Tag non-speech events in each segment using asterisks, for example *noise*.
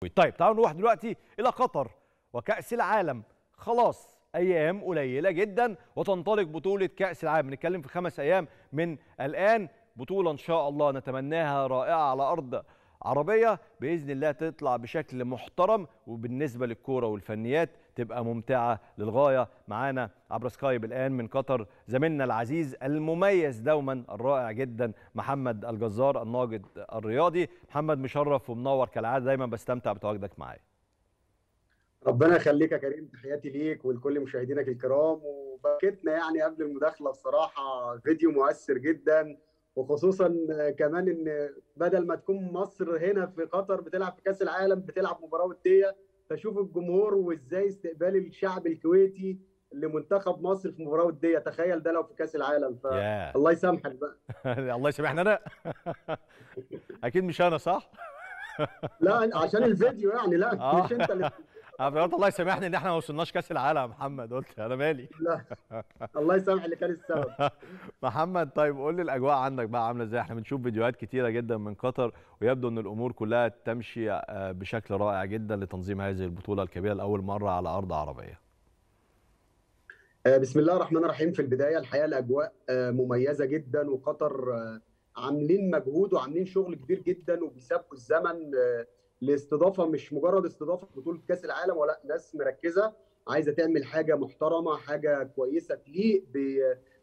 طيب تعالوا نروح دلوقتي إلى قطر وكأس العالم. خلاص أيام قليلة جدا وتنطلق بطولة كأس العالم. بنتكلم في خمس أيام من الآن. بطولة إن شاء الله نتمناها رائعة على أرض عربية. بإذن الله تطلع بشكل محترم وبالنسبة للكورة والفنيات. تبقى ممتعة للغاية. معانا عبر سكايب الآن من قطر زميلنا العزيز المميز دوما الرائع جدا محمد الجزار الناقد الرياضي. محمد مشرف ومنور كالعادة دايما بستمتع بتواجدك معايا. ربنا يخليك يا كريم. تحياتي ليك ولكل مشاهدينك الكرام. وبكتنا يعني قبل المداخلة بصراحة فيديو مؤثر جدا وخصوصا كمان إن بدل ما تكون مصر هنا في قطر بتلعب في كأس العالم بتلعب مباراة ودية فشوف الجمهور وازاي استقبال الشعب الكويتي لمنتخب مصر في مباراة ودية. تخيل ده لو في كأس العالم. فالله يسامحك بقى. *laughs* الله يسامحنا. أنا *laughs* أكيد مش أنا صح؟ لا عشان الفيديو يعني. لا آه. مش أنت اللي قلت الله يسامحني إن إحنا ما وصلناش كأس العالم يا محمد قلت أنا مالي. لا الله يسامح اللي كان السبب. *laughs* محمد طيب قول لي الأجواء عندك بقى عاملة إزاي؟ إحنا بنشوف فيديوهات كتيرة جدا من قطر ويبدو إن الأمور كلها تمشي آه، بشكل رائع جدا لتنظيم هذه البطولة الكبيرة لأول مرة على أرض عربية. آه، بسم الله الرحمن الرحيم. في البداية الحقيقة الأجواء آه، مميزة جدا وقطر عاملين مجهود وعاملين شغل كبير جدا وبيسابقوا الزمن آه، لاستضافه مش مجرد استضافة بطولة كأس العالم ولا ناس مركزة عايزة تعمل حاجة محترمة حاجة كويسة تليق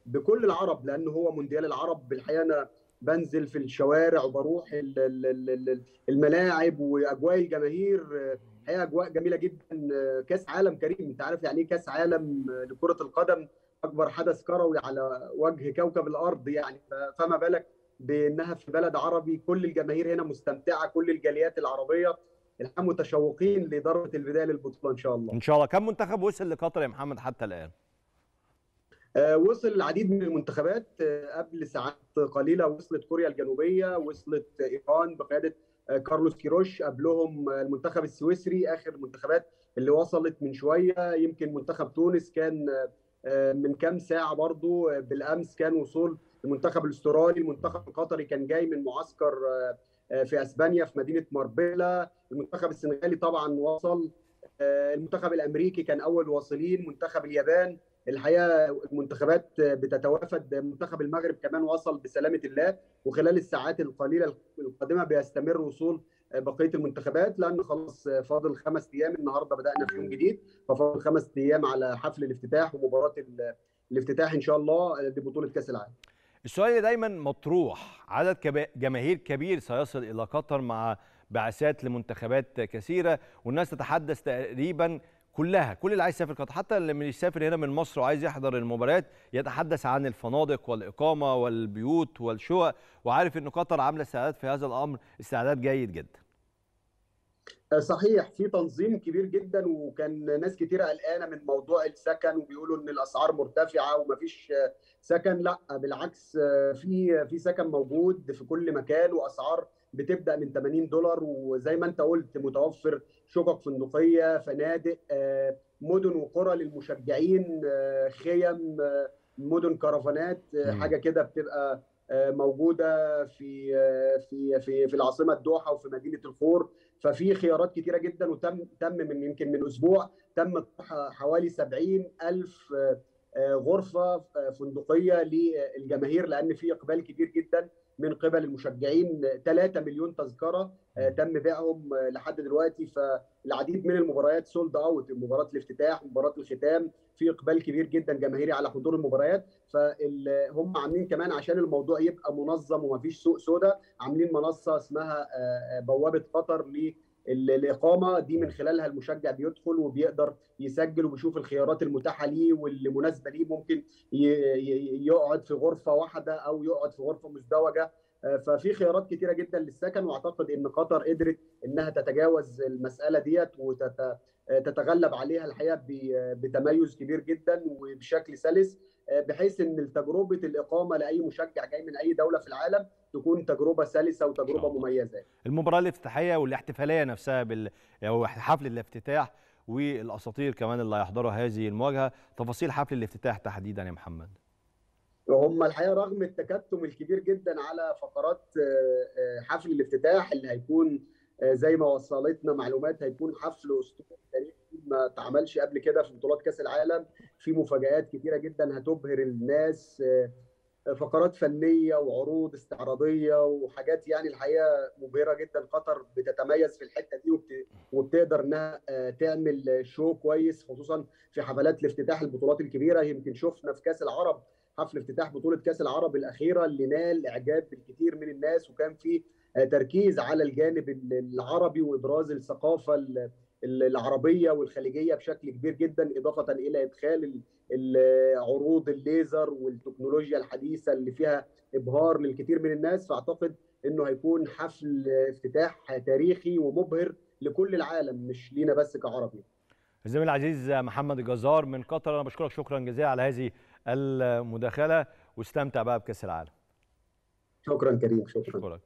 بكل العرب لأن هو مونديال العرب. بالحقيقة أنا بنزل في الشوارع وبروح ال- ال- ال- ال- الملاعب وأجواء الجماهير. الحقيقة أجواء جميلة جدا. كأس عالم كريم. أنت عارف يعني إيه كأس عالم؟ لكرة القدم أكبر حدث كروي على وجه كوكب الأرض يعني. فما بالك بأنها في بلد عربي كل الجماهير هنا مستمتعة كل الجاليات العربية الحقيقة متشوقين لضربه البداية للبطولة إن شاء الله. إن شاء الله. كم منتخب وصل لقطر يا محمد حتى الآن؟ آه، وصل العديد من المنتخبات. آه، قبل ساعات قليلة وصلت كوريا الجنوبية وصلت إيران بقيادة آه، كارلوس كيروش. قبلهم المنتخب السويسري آخر المنتخبات اللي وصلت من شوية. يمكن منتخب تونس كان آه، آه، من كام ساعة برضو آه، بالأمس كان وصول المنتخب الأسترالي المنتخب القطري كان جاي من معسكر آه، آه، في أسبانيا في مدينة ماربيلا. المنتخب السنغالي طبعا وصل آه، المنتخب الأمريكي كان أول واصلين. منتخب اليابان الحقيقة المنتخبات بتتوافد. منتخب المغرب كمان وصل بسلامة الله وخلال الساعات القليلة القادمة بيستمر وصول بقية المنتخبات لأن خلاص فاضل خمس أيام. النهارده بدأنا في يوم جديد ففاضل خمس أيام على حفل الافتتاح ومباراة ال- الافتتاح إن شاء الله لبطولة كأس العالم. السؤال دايما مطروح. عدد جماهير كبير سيصل إلى قطر مع بعثات لمنتخبات كثيرة والناس تتحدث تقريبا كلها. كل اللي عايز يسافر قطر حتى اللي مش يسافر هنا من مصر وعايز يحضر المباريات يتحدث عن الفنادق والإقامة والبيوت والشقق وعارف إن قطر عاملة استعداد في هذا الأمر. استعداد جيد جدا. صحيح في تنظيم كبير جدا وكان ناس كتيرة قلقانة من موضوع السكن وبيقولوا إن الأسعار مرتفعة ومفيش سكن لأ بالعكس في في سكن موجود في كل مكان وأسعار بتبدأ من 80 دولار وزي ما أنت قلت متوفر شقق فندقية فنادق آه، مدن وقرى للمشجعين آه، خيم آه، مدن كرفانات آه،. حاجة كده بتبقى آه، موجودة في آه، في في في العاصمة الدوحة وفي مدينة الخور ففي خيارات كتيرة جدا وتم تم من يمكن من أسبوع تم حوالي 70 ألف آه، غرفة آه، فندقية للجماهير لأن في إقبال كبير جدا. من قبل المشجعين 3 مليون تذكرة آه، تم بيعهم آه، لحد دلوقتي. فالعديد من المباريات sold out مباراة الافتتاح مباراة الختام في إقبال كبير جدا جماهيري على حضور المباريات. فهم عاملين كمان عشان الموضوع يبقى منظم ومفيش سوق سودا عاملين منصة اسمها آه، بوابة قطر للاقامه دي من خلالها المشجع بيدخل وبيقدر يسجل وبيشوف الخيارات المتاحة ليه واللي مناسبة ليه. ممكن يقعد في غرفة واحدة أو يقعد في غرفة مزدوجة. آه، ففي خيارات كتيرة جدا للسكن وأعتقد إن قطر قدرت إنها تتجاوز المسألة ديت وتتغلب عليها الحقيقة بتميز كبير جدا وبشكل سلس. آه، بحيث إن تجربة الإقامة لأي مشجع جاي من أي دولة في العالم تكون تجربة سلسة وتجربة. مميزة. المباراة الافتتاحية والاحتفالية نفسها بال أو حفل الافتتاح والأساطير كمان اللي هيحضروا هذه المواجهة. تفاصيل حفل الافتتاح تحديدا يا محمد. هم الحقيقة رغم التكتم الكبير جدا على فقرات آه، آه، حفل الافتتاح اللي هيكون زي ما وصلتنا معلومات هيكون حفل اسطوري ما اتعملش قبل كده في بطولات كأس العالم. في مفاجآت كتيرة جدا هتبهر الناس فقرات فنية وعروض استعراضية وحاجات يعني الحقيقة مبهرة جدا. قطر بتتميز في الحتة دي وبتقدر إنها تعمل شو كويس خصوصا في حفلات الافتتاح البطولات الكبيرة. يمكن شفنا في كأس العرب حفل افتتاح بطولة كأس العرب الأخيرة اللي نال إعجاب الكثير من الناس. وكان في تركيز على الجانب العربي وإبراز الثقافة العربية والخليجية بشكل كبير جدا إضافة إلى إدخال عروض الليزر والتكنولوجيا الحديثة اللي فيها إبهار للكثير من الناس فأعتقد إنه هيكون حفل افتتاح تاريخي ومبهر لكل العالم مش لينا بس كعربي. الزميل العزيز محمد الجزار من قطر أنا بشكرك شكرا جزيلا على هذه المداخلة واستمتع بقى بكأس العالم. شكرا كريم شكرا. شكرا.